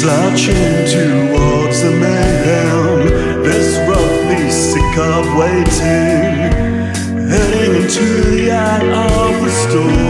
Slouching towards the mayhem. This roughly sick of waiting Heading into the eye of the storm.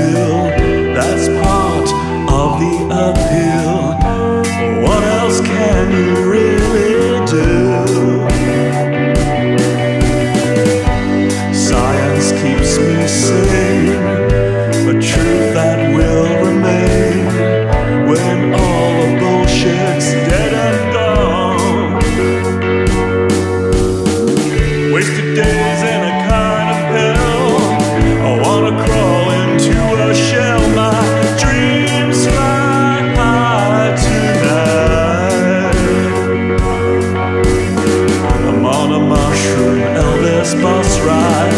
bus ride.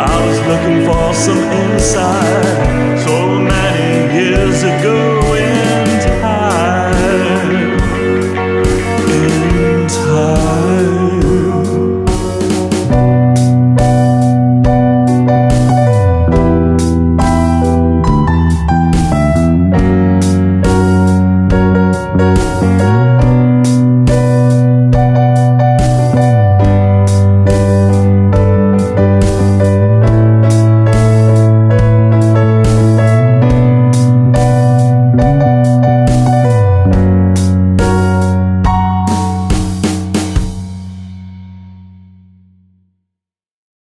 I was looking for some insight.